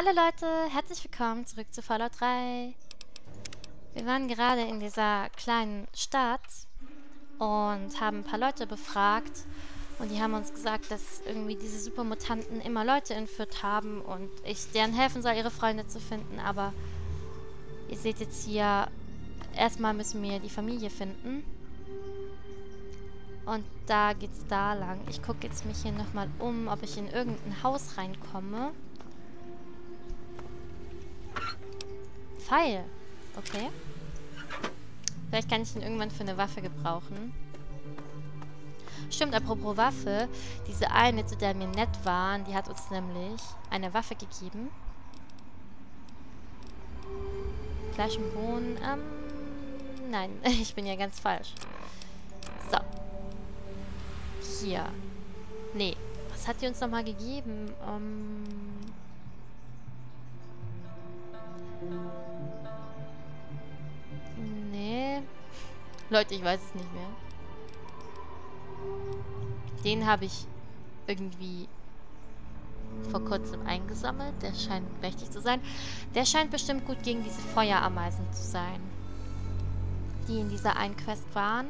Hallo Leute, herzlich willkommen zurück zu Fallout 3. Wir waren gerade in dieser kleinen Stadt und haben ein paar Leute befragt und die haben uns gesagt, dass irgendwie diese Supermutanten immer Leute entführt haben und ich deren helfen soll, ihre Freunde zu finden, aber ihr seht jetzt hier, erstmal müssen wir die Familie finden. Und da geht's da lang. Ich gucke jetzt mich hier nochmal um, ob ich in irgendein Haus reinkomme. Pfeil. Okay. Vielleicht kann ich ihn irgendwann für eine Waffe gebrauchen. Stimmt, apropos Waffe. Diese eine, zu der wir nett waren, die hat uns nämlich eine Waffe gegeben. Fleisch und Bohnen. Ähm, nein, ich bin ja ganz falsch. So. Hier. Nee. Was hat die uns nochmal gegeben? Ähm... Nee. Leute, ich weiß es nicht mehr. Den habe ich irgendwie vor kurzem eingesammelt. Der scheint mächtig zu sein. Der scheint bestimmt gut gegen diese Feuerameisen zu sein. Die in dieser einen Quest waren.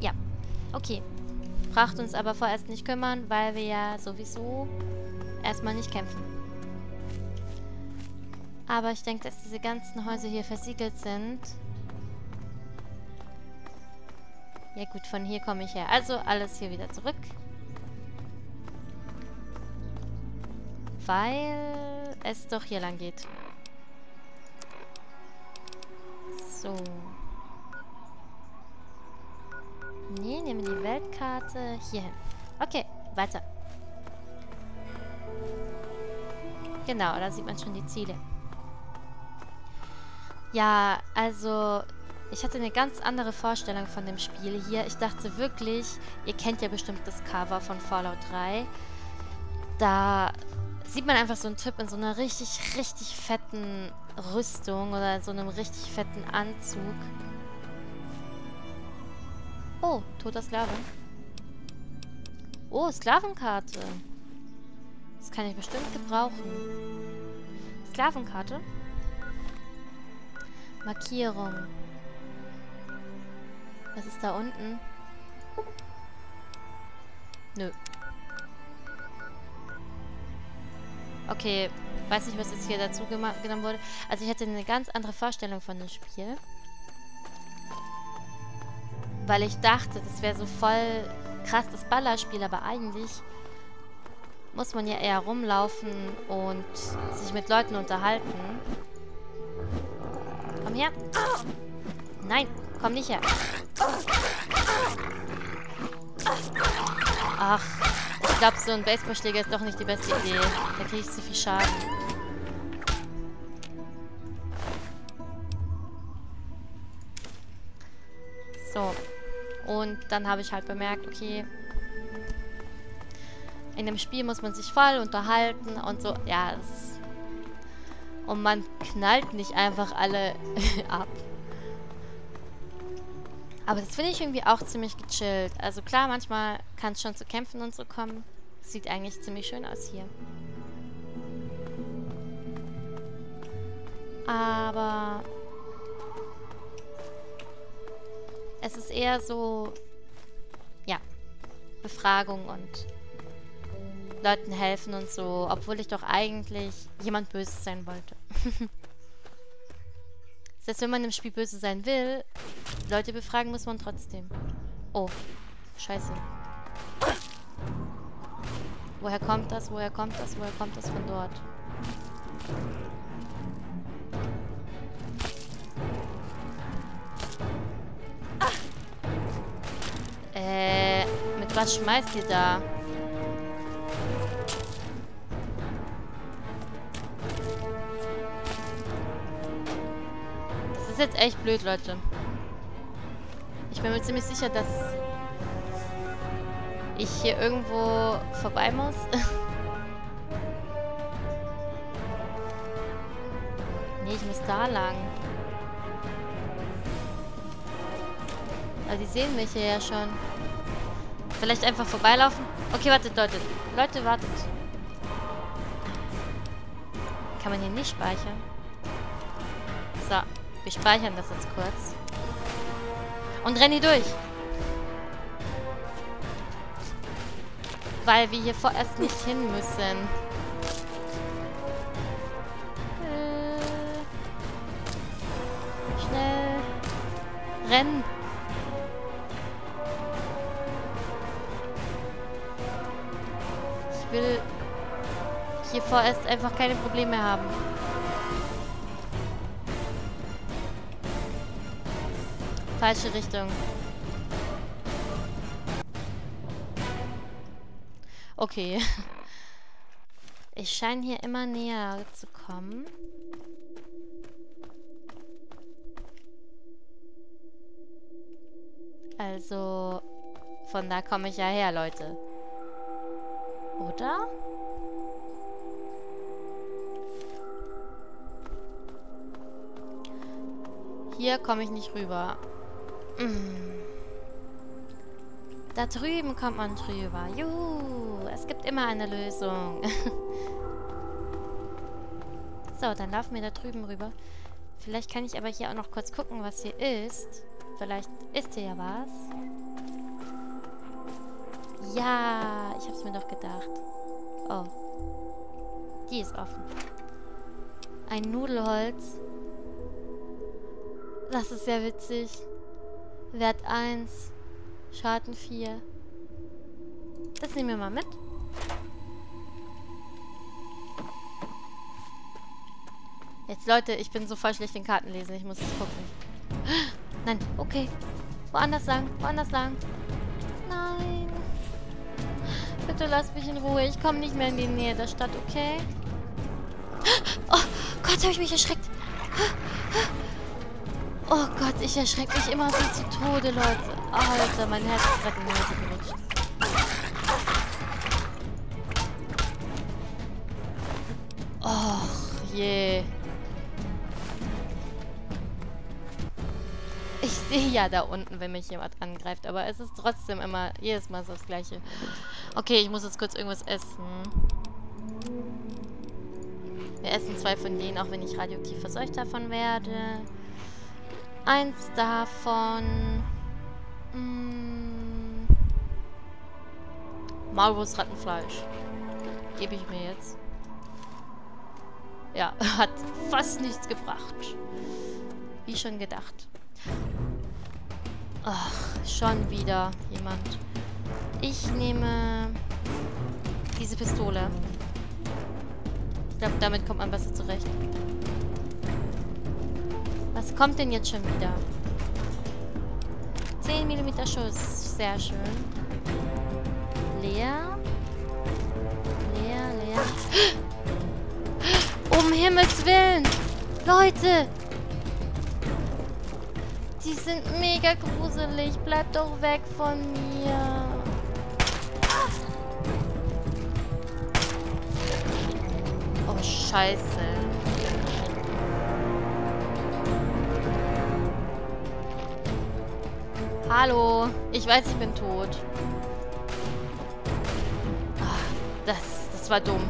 Ja. Okay. Braucht uns aber vorerst nicht kümmern, weil wir ja sowieso erstmal nicht kämpfen. Aber ich denke, dass diese ganzen Häuser hier versiegelt sind. Ja gut, von hier komme ich her. Also alles hier wieder zurück. Weil es doch hier lang geht. So. Nee, nehmen wir die Weltkarte hier hin. Okay, weiter. Genau, da sieht man schon die Ziele. Ja, also ich hatte eine ganz andere Vorstellung von dem Spiel hier. Ich dachte wirklich, ihr kennt ja bestimmt das Cover von Fallout 3. Da sieht man einfach so einen Typ in so einer richtig, richtig fetten Rüstung oder so einem richtig fetten Anzug. Oh, toter Sklave. Oh, Sklavenkarte. Das kann ich bestimmt gebrauchen. Sklavenkarte? Markierung. Was ist da unten? Nö. Okay, weiß nicht, was jetzt hier dazu genommen wurde. Also ich hatte eine ganz andere Vorstellung von dem Spiel. Weil ich dachte, das wäre so voll krass das Ballerspiel, aber eigentlich muss man ja eher rumlaufen und sich mit Leuten unterhalten. Her. Nein, komm nicht her. Ach, ich glaube, so ein Baseballschläger ist doch nicht die beste Idee. Da kriege ich zu viel Schaden. So. Und dann habe ich halt bemerkt, okay, in dem Spiel muss man sich voll unterhalten und so. Ja, es und man knallt nicht einfach alle ab. Aber das finde ich irgendwie auch ziemlich gechillt. Also klar, manchmal kann es schon zu Kämpfen und so kommen. Sieht eigentlich ziemlich schön aus hier. Aber es ist eher so, ja, Befragung und Leuten helfen und so, obwohl ich doch eigentlich jemand Böses sein wollte. heißt, wenn man im Spiel böse sein will, Leute befragen muss man trotzdem. Oh, scheiße. Woher kommt das? Woher kommt das? Woher kommt das von dort? Äh, mit was schmeißt ihr da? Ist jetzt echt blöd, Leute. Ich bin mir ziemlich sicher, dass ich hier irgendwo vorbei muss. nee, ich muss da lang. Aber die sehen mich hier ja schon. Vielleicht einfach vorbeilaufen? Okay, wartet, Leute. Leute, wartet. Kann man hier nicht speichern? Wir speichern das jetzt kurz. Und rennen hier durch. Weil wir hier vorerst nicht hin müssen. Äh, schnell. Rennen. Ich will hier vorerst einfach keine Probleme haben. Falsche Richtung. Okay. Ich scheine hier immer näher zu kommen. Also, von da komme ich ja her, Leute. Oder? Hier komme ich nicht rüber. Mm. Da drüben kommt man drüber. Juhu, es gibt immer eine Lösung. so, dann laufen wir da drüben rüber. Vielleicht kann ich aber hier auch noch kurz gucken, was hier ist. Vielleicht ist hier ja was. Ja, ich hab's mir doch gedacht. Oh. Die ist offen. Ein Nudelholz. Das ist ja witzig. Wert 1. Schaden 4. Das nehmen wir mal mit. Jetzt, Leute, ich bin so voll schlecht in Karten lesen. Ich muss es gucken. Nein, okay. Woanders lang, woanders lang. Nein. Bitte lass mich in Ruhe. Ich komme nicht mehr in die Nähe der Stadt, okay? Oh Gott, habe ich mich erschreckt. Oh Gott, ich erschrecke mich immer so zu Tode, Leute. Alter, mein Herz ist gerade in die Hose gerutscht. Och, je. Ich sehe ja da unten, wenn mich jemand angreift, aber es ist trotzdem immer jedes Mal so das Gleiche. Okay, ich muss jetzt kurz irgendwas essen. Wir essen zwei von denen, auch wenn ich radioaktiv verseucht davon werde. Eins davon... Mh, hm, Maulwurstrattenfleisch. Gebe ich mir jetzt. Ja, hat fast nichts gebracht. Wie schon gedacht. Ach, schon wieder jemand. Ich nehme diese Pistole. Ich glaube, damit kommt man besser zurecht. Was kommt denn jetzt schon wieder? 10 mm Schuss. Sehr schön. Leer. Leer, leer. Um Himmels Willen! Leute! Die sind mega gruselig. Bleib doch weg von mir. Oh, scheiße. Hallo. Ich weiß, ich bin tot. Ach, das, das war dumm.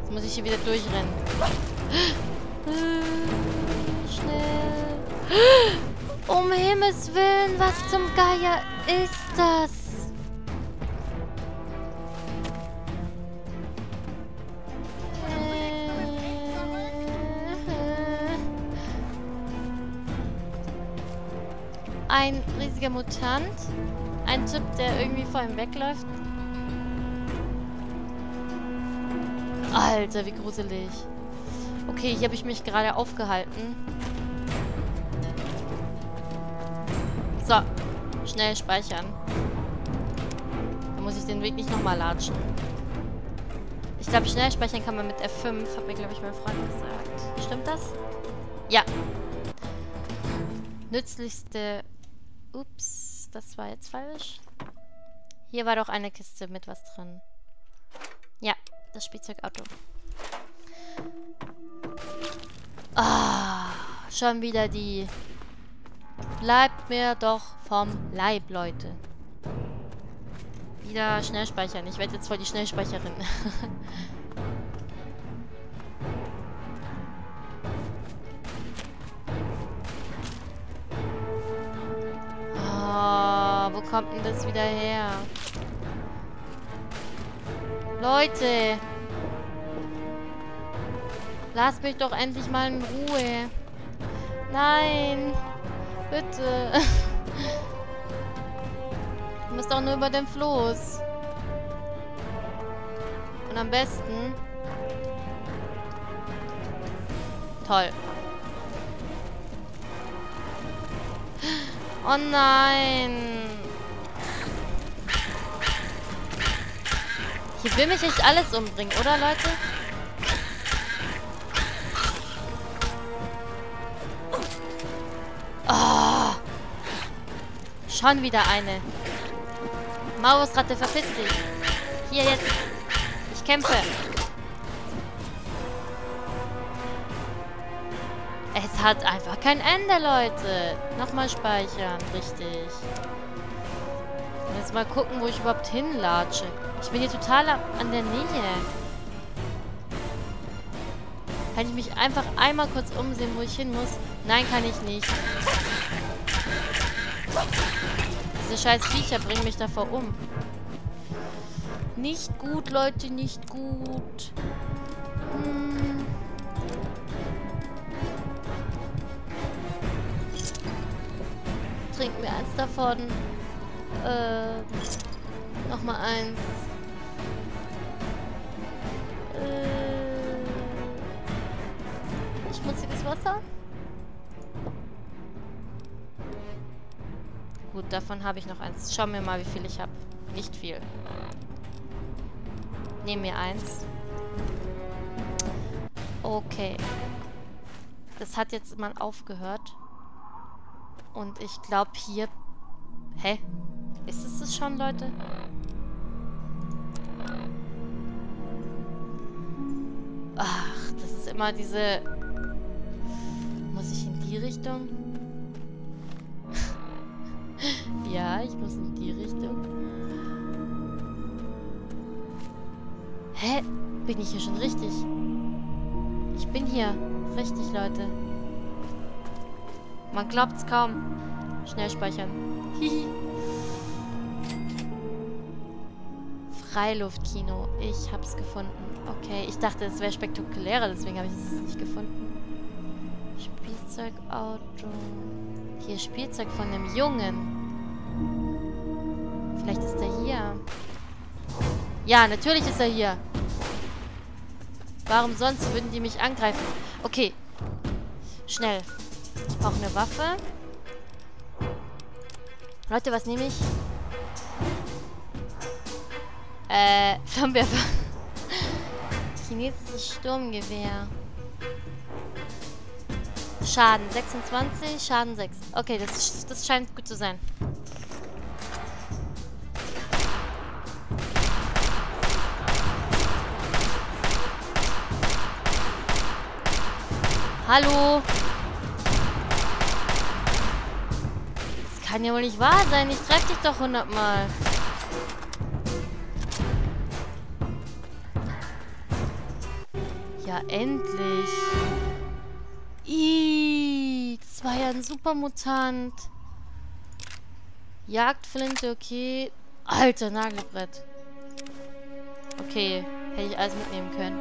Jetzt muss ich hier wieder durchrennen. Schnell. Um Himmels Willen, was zum Geier ist das? Ein riesiger Mutant. Ein Typ, der irgendwie vor ihm wegläuft. Alter, wie gruselig. Okay, hier habe ich mich gerade aufgehalten. So, schnell speichern. Da muss ich den Weg nicht nochmal latschen. Ich glaube, schnell speichern kann man mit F5, hat mir, glaube ich, mein Freund gesagt. Stimmt das? Ja. Nützlichste Ups, das war jetzt falsch. Hier war doch eine Kiste mit was drin. Ja, das Spielzeugauto. Ah, schon wieder die. Bleibt mir doch vom Leib, Leute. Wieder schnell speichern. Ich werde jetzt voll die Schnellspeicherin. kommt denn das wieder her? Leute! Lasst mich doch endlich mal in Ruhe. Nein! Bitte! Du musst doch nur über den Floß. Und am besten... Toll. Oh nein. Hier will mich echt alles umbringen, oder Leute? Oh. Schon wieder eine. Mausratte, verpiss dich. Hier jetzt. Ich kämpfe. Hat einfach kein Ende, Leute. Nochmal speichern. Richtig. Und jetzt mal gucken, wo ich überhaupt hinlatsche. Ich bin hier total an der Nähe. Kann ich mich einfach einmal kurz umsehen, wo ich hin muss? Nein, kann ich nicht. Diese scheiß Viecher bringen mich davor um. Nicht gut, Leute, nicht gut. Mir eins davon. Äh, Nochmal eins. Äh, schmutziges Wasser? Gut, davon habe ich noch eins. Schauen wir mal, wie viel ich habe. Nicht viel. Nehmen wir eins. Okay. Das hat jetzt mal aufgehört. Und ich glaube hier... Hä? Ist es das schon, Leute? Ach, das ist immer diese... Muss ich in die Richtung? ja, ich muss in die Richtung. Hä? Bin ich hier schon richtig? Ich bin hier. Richtig, Leute. Man glaubt's kaum. Schnell speichern. Hihi. Freiluftkino. Ich hab's gefunden. Okay, ich dachte, es wäre spektakulärer, deswegen habe ich es nicht gefunden. Spielzeugauto. Hier Spielzeug von einem Jungen. Vielleicht ist er hier. Ja, natürlich ist er hier. Warum sonst würden die mich angreifen? Okay. Schnell. Brauche eine Waffe. Leute, was nehme ich? Äh, Flammenwerfer. Chinesisches Sturmgewehr. Schaden 26, Schaden 6. Okay, das, das scheint gut zu sein. Hallo? Kann ja wohl nicht wahr sein. Ich treffe dich doch hundertmal. Ja, endlich. Ih, das war ja ein Supermutant. Jagdflinte, okay. Alter, Nagelbrett. Okay, hätte ich alles mitnehmen können.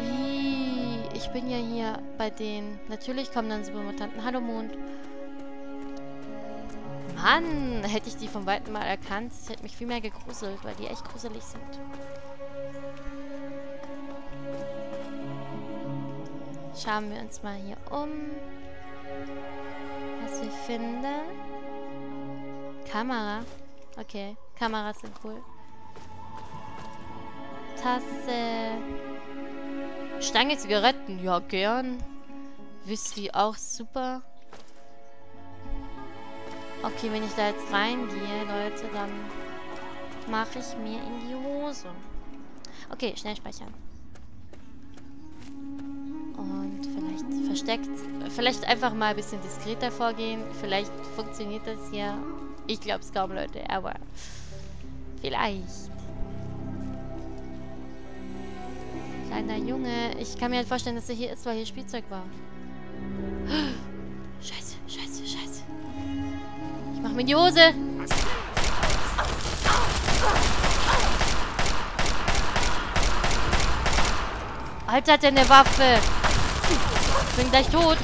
Ih, ich bin ja hier bei denen. Natürlich kommen dann Supermutanten. Hallo, Mond. Mann, hätte ich die vom Weiten mal erkannt, das hätte mich viel mehr gegruselt, weil die echt gruselig sind. Schauen wir uns mal hier um. Was wir finden. Kamera. Okay, Kameras sind cool. Tasse. Stange Zigaretten. Ja, gern. Whisky auch super. Okay, wenn ich da jetzt reingehe, Leute, dann mache ich mir in die Hose. Okay, schnell speichern. versteckt. Vielleicht einfach mal ein bisschen diskreter vorgehen. Vielleicht funktioniert das hier. Ich glaube es kaum, Leute, aber vielleicht. Kleiner Junge. Ich kann mir halt vorstellen, dass er hier ist, weil hier Spielzeug war. In die Hose. Alter, hat er eine Waffe. Ich bin gleich tot.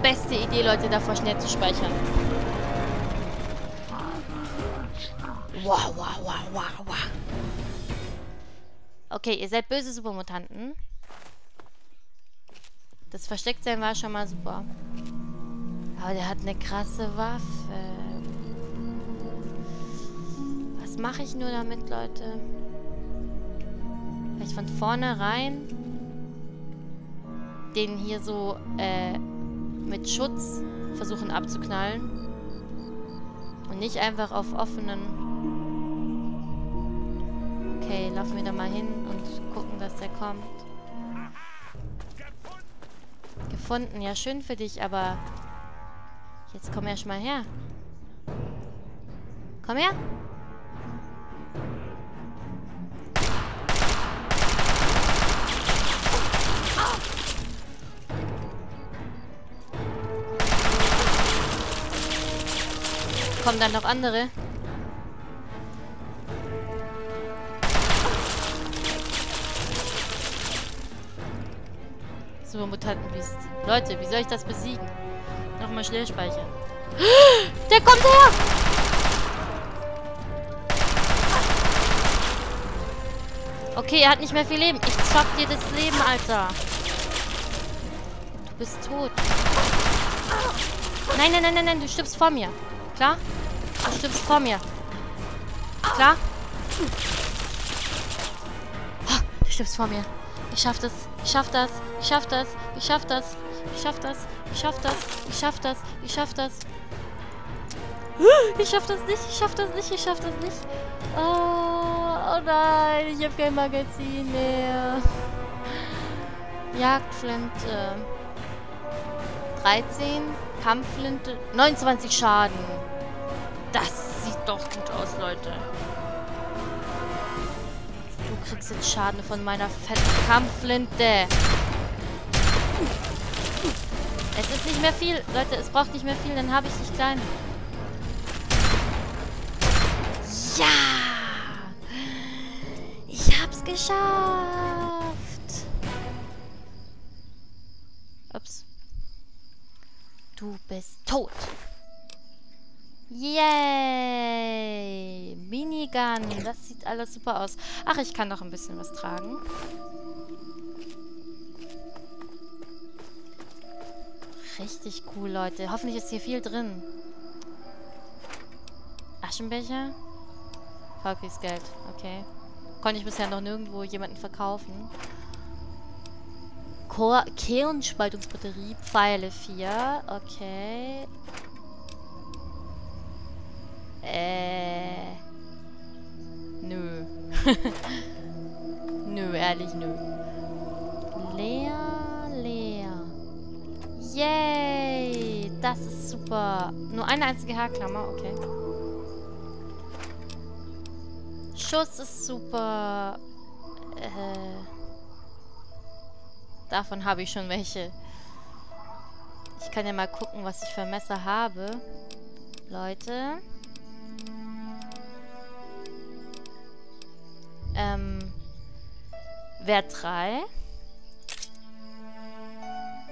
Beste Idee, Leute, davor schnell zu speichern. Wow, wow, wow, wow, wow. Okay, ihr seid böse Supermutanten. Das Verstecktsein war schon mal super. Aber der hat eine krasse Waffe. Was mache ich nur damit, Leute? Vielleicht von vorne rein den hier so äh, mit Schutz versuchen abzuknallen. Und nicht einfach auf offenen... Okay, laufen wir da mal hin und gucken, dass der kommt. Gefunden. Ja, schön für dich, aber... Jetzt komm erst mal her. Komm her. Kommen dann noch andere? Super Mutantenbiest. Leute, wie soll ich das besiegen? Nochmal schnell speichern. Der kommt her! Okay, er hat nicht mehr viel Leben. Ich zock dir das Leben, Alter. Du bist tot. Nein, nein, nein, nein, nein, du stirbst vor mir. Klar? Du stirbst vor mir. Klar? Oh, du stirbst vor mir. Ich schaff das. Ich schaff das. Ich schaff das. Ich schaff das. Ich schaff das. Ich schaff das. Ich schaff das. Ich schaff das. Ich schaff das nicht. Ich schaff das nicht. Ich schaff das nicht. Oh, oh nein. Ich hab kein Magazin mehr. Jagdflinte. 13. Kampfflinte. 29 Schaden. Das sieht doch gut aus, Leute. Du kriegst jetzt Schaden von meiner fetten Kampfflinte. Es ist nicht mehr viel. Leute, es braucht nicht mehr viel, dann habe ich dich klein. Ja! Ich hab's geschafft! Ups. Du bist tot. Yay! Minigun. Das sieht alles super aus. Ach, ich kann noch ein bisschen was tragen. Richtig cool, Leute. Hoffentlich ist hier viel drin. Aschenbecher? Geld. Okay. Konnte ich bisher noch nirgendwo jemanden verkaufen. Kernspaltungsbatterie, Pfeile 4. Okay. Äh. Nö. nö, ehrlich, nö. Leer. Yay! Das ist super. Nur eine einzige Haarklammer, okay. Schuss ist super. Äh. Davon habe ich schon welche. Ich kann ja mal gucken, was ich für Messer habe. Leute. Ähm, Wert 3.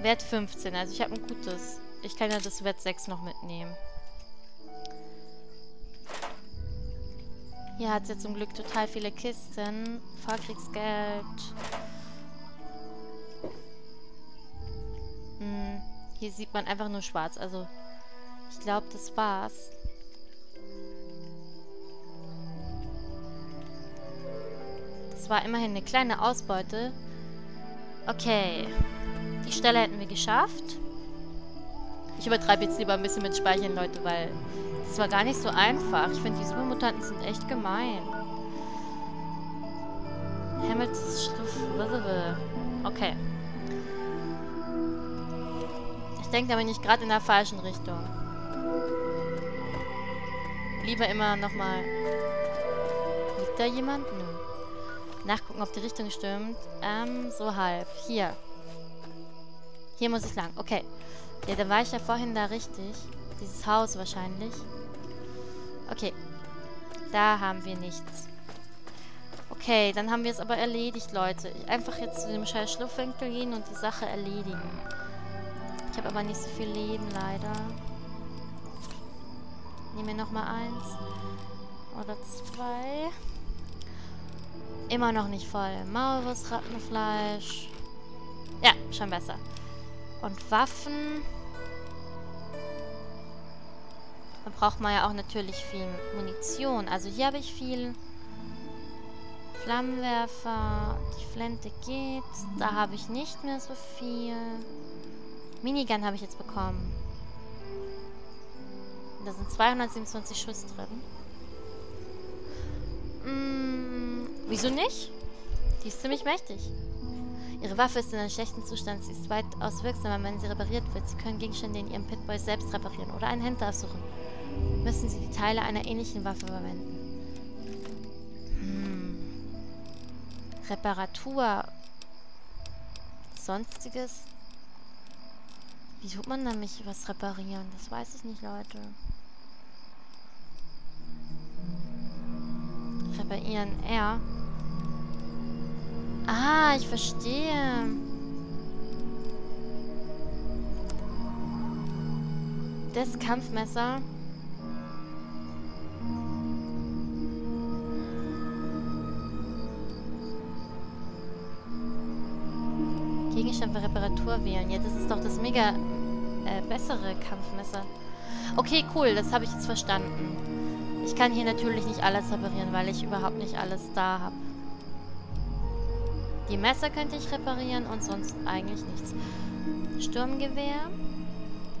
Wert 15. Also ich habe ein gutes. Ich kann ja das Wert 6 noch mitnehmen. Hier hat es ja zum Glück total viele Kisten. Fahrkriegsgeld. Hm, hier sieht man einfach nur schwarz. Also ich glaube, das war's. war immerhin eine kleine Ausbeute. Okay. Die Stelle hätten wir geschafft. Ich übertreibe jetzt lieber ein bisschen mit Speichern, Leute, weil das war gar nicht so einfach. Ich finde, die Supermutanten sind echt gemein. Hamiltons Schrift. Okay. Ich denke, da bin ich gerade in der falschen Richtung. Lieber immer nochmal... Liegt da jemand? Nö. Nachgucken, ob die Richtung stimmt. Ähm, so halb. Hier. Hier muss ich lang. Okay. Ja, dann war ich ja vorhin da richtig. Dieses Haus wahrscheinlich. Okay. Da haben wir nichts. Okay, dann haben wir es aber erledigt, Leute. Einfach jetzt zu dem scheiß Schlupfwinkel gehen und die Sache erledigen. Ich habe aber nicht so viel Leben, leider. Nehmen wir nochmal eins. Oder zwei. Immer noch nicht voll. Maulwurst, Rattenfleisch. Ja, schon besser. Und Waffen. Da braucht man ja auch natürlich viel Munition. Also hier habe ich viel Flammenwerfer. Die Flinte geht. Da habe ich nicht mehr so viel. Minigun habe ich jetzt bekommen. Da sind 227 Schuss drin. Hm, wieso nicht? Die ist ziemlich mächtig. Ihre Waffe ist in einem schlechten Zustand. Sie ist weitaus wirksamer, wenn sie repariert wird. Sie können Gegenstände in Ihrem Pitboy selbst reparieren oder einen Händler suchen. Müssen Sie die Teile einer ähnlichen Waffe verwenden. Hm. Reparatur. Sonstiges. Wie tut man nämlich was reparieren? Das weiß ich nicht, Leute. Reparieren R. Ah, ich verstehe. Das Kampfmesser. Gegenstand für Reparatur wählen. Ja, das ist doch das mega äh, bessere Kampfmesser. Okay, cool, das habe ich jetzt verstanden. Ich kann hier natürlich nicht alles reparieren, weil ich überhaupt nicht alles da habe. Die Messer könnte ich reparieren und sonst eigentlich nichts. Sturmgewehr.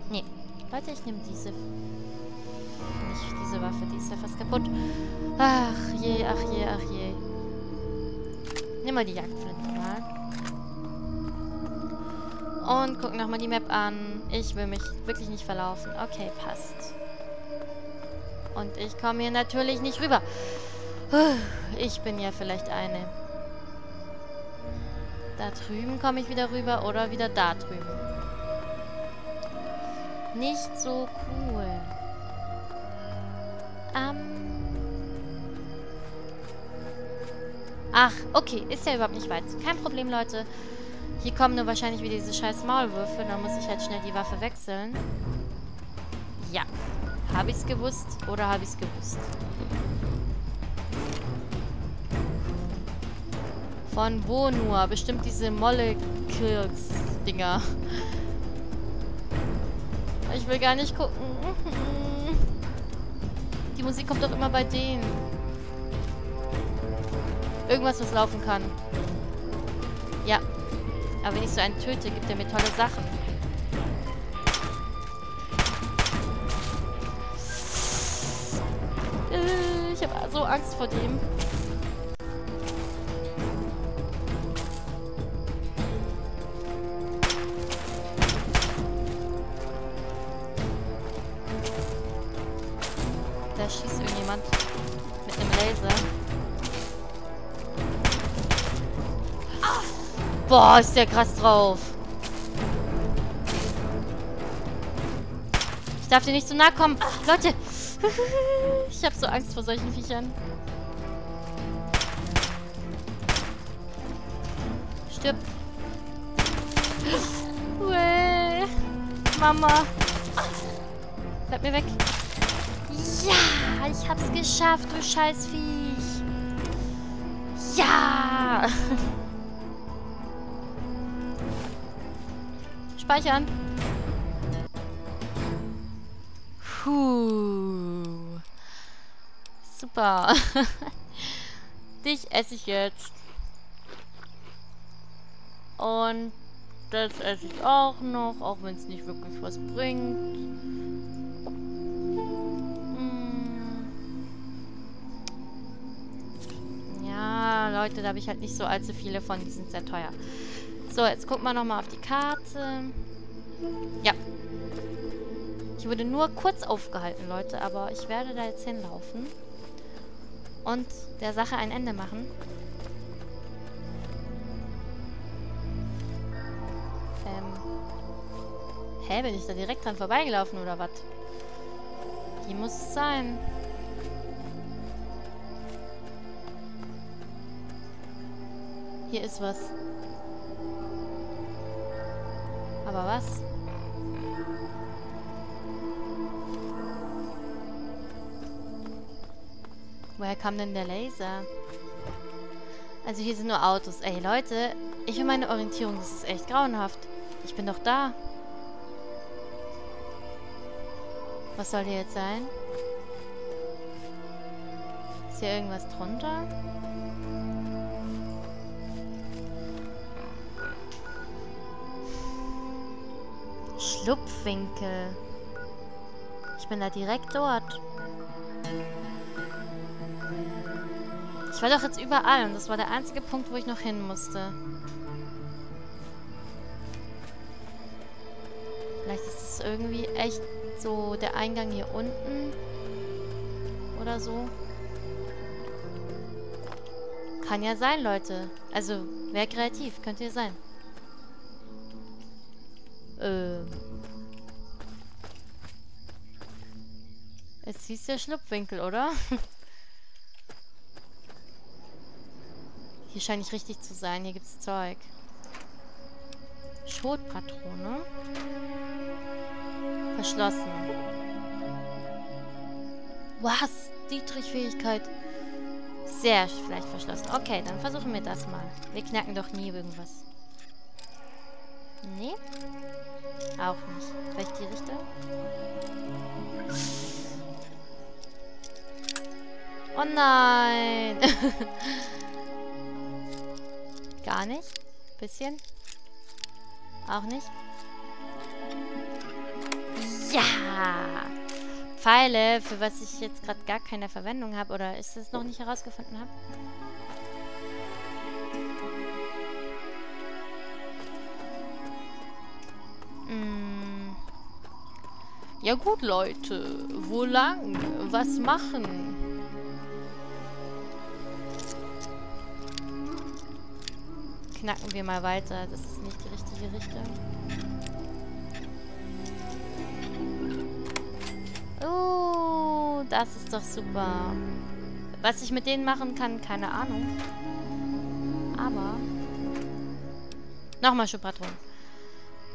Nee. Leute, ich nehme diese... Nicht diese Waffe, die ist ja fast kaputt. Ach je, ach je, ach je. Nimm mal die Jagdflinte mal. Und guck nochmal die Map an. Ich will mich wirklich nicht verlaufen. Okay, passt. Und ich komme hier natürlich nicht rüber. Ich bin ja vielleicht eine. Da drüben komme ich wieder rüber oder wieder da drüben. Nicht so cool. Ähm. Ach, okay. Ist ja überhaupt nicht weit. Kein Problem, Leute. Hier kommen nur wahrscheinlich wieder diese scheiß Maulwürfe. Da muss ich halt schnell die Waffe wechseln. Ja. Habe ich es gewusst oder habe ich es gewusst? Von wo nur? Bestimmt diese Molle-Kirks-Dinger. Ich will gar nicht gucken. Die Musik kommt doch immer bei denen. Irgendwas, was laufen kann. Ja. Aber wenn ich so einen töte, gibt er mir tolle Sachen. Äh, ich habe so Angst vor dem. Schießt irgendjemand mit einem Laser. Boah, ist der krass drauf. Ich darf dir nicht zu nahe kommen. Leute, ich habe so Angst vor solchen Viechern. Stirb. Uäh. Mama. Bleib mir weg. Ja, ich hab's geschafft, du Scheißviech. Ja. Speichern. Puh. Super. Dich esse ich jetzt. Und das esse ich auch noch, auch wenn es nicht wirklich was bringt. Leute, da habe ich halt nicht so allzu viele von. Die sind sehr teuer. So, jetzt gucken wir nochmal auf die Karte. Ja, ich wurde nur kurz aufgehalten, Leute, aber ich werde da jetzt hinlaufen und der Sache ein Ende machen. Ähm. Hä, bin ich da direkt dran vorbeigelaufen oder was? Hier muss es sein. Hier ist was. Aber was? Woher kam denn der Laser? Also hier sind nur Autos. Ey, Leute, ich und meine Orientierung, das ist echt grauenhaft. Ich bin doch da. Was soll hier jetzt sein? Ist hier irgendwas drunter? Schlupfwinkel. Ich bin da direkt dort. Ich war doch jetzt überall und das war der einzige Punkt, wo ich noch hin musste. Vielleicht ist es irgendwie echt so der Eingang hier unten. Oder so. Kann ja sein, Leute. Also, wer kreativ, könnte ja sein. Ähm. Hieß der Schlupfwinkel, oder? Hier scheine ich richtig zu sein. Hier gibt's Zeug. Schrotpatrone. Verschlossen. Was? Dietrich-Fähigkeit. Sehr vielleicht verschlossen. Okay, dann versuchen wir das mal. Wir knacken doch nie irgendwas. Nee. Auch nicht. Vielleicht die Richtung? Oh nein. Gar nicht? Bisschen? Auch nicht? Ja! Pfeile, für was ich jetzt gerade gar keine Verwendung habe. Oder ist es noch nicht herausgefunden habe? Hm. Ja gut, Leute. Wo lang? Was machen? Knacken wir mal weiter. Das ist nicht die richtige Richtung. Oh, das ist doch super. Was ich mit denen machen kann, keine Ahnung. Aber... Nochmal Schubpatron.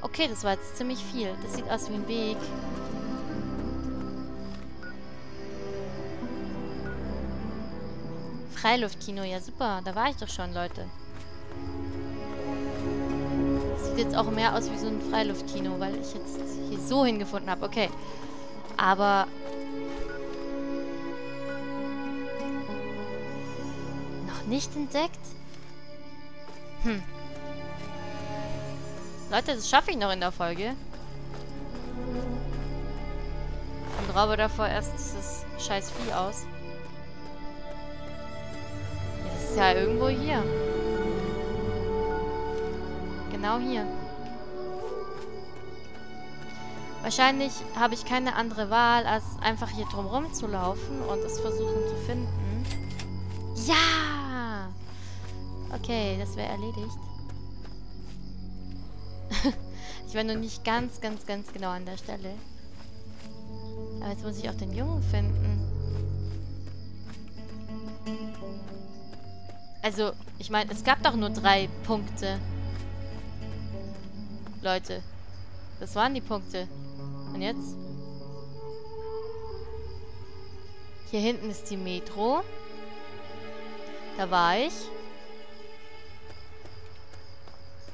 Okay, das war jetzt ziemlich viel. Das sieht aus wie ein Weg. Freiluftkino, ja super. Da war ich doch schon, Leute. Jetzt auch mehr aus wie so ein Freiluftkino, weil ich jetzt hier so hingefunden habe. Okay. Aber... Noch nicht entdeckt? Hm. Leute, das schaffe ich noch in der Folge. Und raube davor erst dieses scheiß Vieh aus. Das ist ja irgendwo hier. Genau hier. Wahrscheinlich habe ich keine andere Wahl, als einfach hier drumherum zu laufen und es versuchen zu finden. Ja! Okay, das wäre erledigt. ich war nur nicht ganz, ganz, ganz genau an der Stelle. Aber jetzt muss ich auch den Jungen finden. Also, ich meine, es gab doch nur drei Punkte. Leute. Das waren die Punkte. Und jetzt? Hier hinten ist die Metro. Da war ich.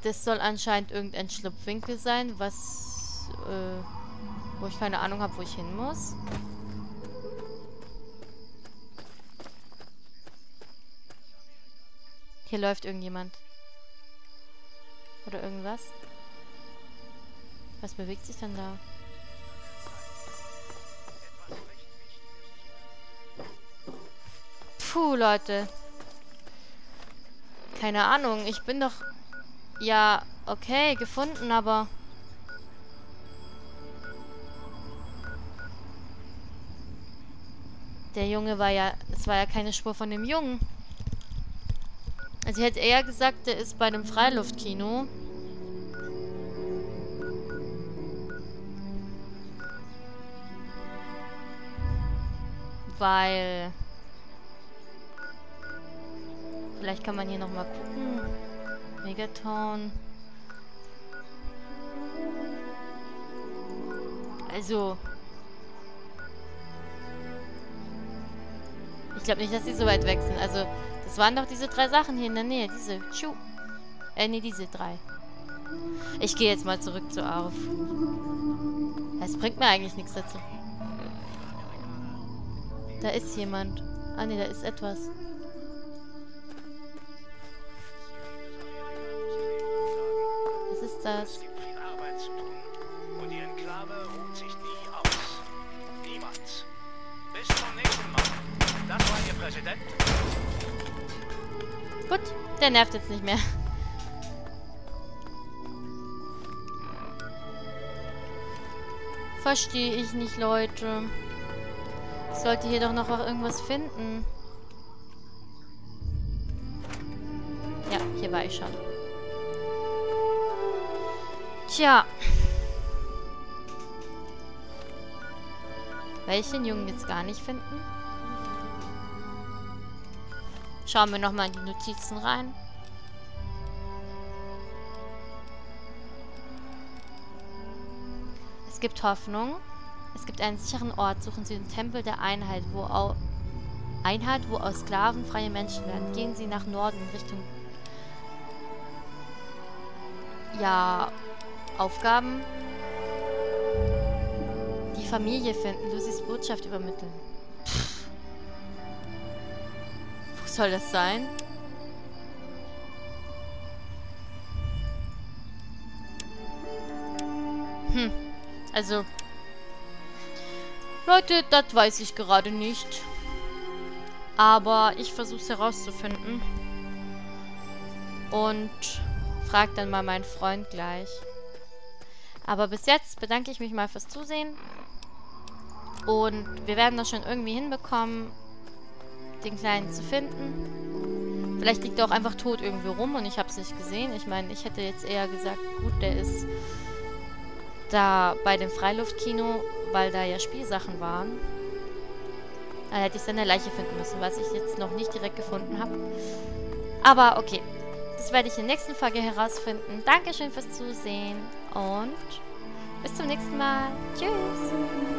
Das soll anscheinend irgendein Schlupfwinkel sein, was, äh, wo ich keine Ahnung habe, wo ich hin muss. Hier läuft irgendjemand. Oder irgendwas. Was bewegt sich denn da? Puh, Leute. Keine Ahnung. Ich bin doch... Ja, okay, gefunden, aber... Der Junge war ja... Es war ja keine Spur von dem Jungen. Also ich hätte eher gesagt, der ist bei einem Freiluftkino. Weil... Vielleicht kann man hier nochmal gucken. Megaton. Also. Ich glaube nicht, dass sie so weit weg sind. Also, das waren doch diese drei Sachen hier in der Nähe. Diese. Tschu. Äh, nee, diese drei. Ich gehe jetzt mal zurück zu Arf. Es bringt mir eigentlich nichts dazu. Da ist jemand. Ah, nee, da ist etwas. Was ist das? Gut, der nervt jetzt nicht mehr. Verstehe ich nicht, Leute. Sollte hier doch noch irgendwas finden. Ja, hier war ich schon. Tja. Welchen Jungen jetzt gar nicht finden? Schauen wir nochmal in die Notizen rein. Es gibt Hoffnung. Es gibt einen sicheren Ort. Suchen Sie den Tempel der Einheit, wo au Einheit, wo aus Sklaven freie Menschen werden. Gehen Sie nach Norden in Richtung... Ja, Aufgaben. Die Familie finden. Lucys Botschaft übermitteln. Pff. Wo soll das sein? Hm. Also. Leute, das weiß ich gerade nicht. Aber ich versuche es herauszufinden. Und frage dann mal meinen Freund gleich. Aber bis jetzt bedanke ich mich mal fürs Zusehen. Und wir werden das schon irgendwie hinbekommen, den Kleinen zu finden. Vielleicht liegt er auch einfach tot irgendwie rum und ich habe es nicht gesehen. Ich meine, ich hätte jetzt eher gesagt, gut, der ist da bei dem Freiluftkino, weil da ja Spielsachen waren. Da hätte ich seine Leiche finden müssen, was ich jetzt noch nicht direkt gefunden habe. Aber okay, das werde ich in der nächsten Folge herausfinden. Dankeschön fürs Zusehen und bis zum nächsten Mal. Tschüss.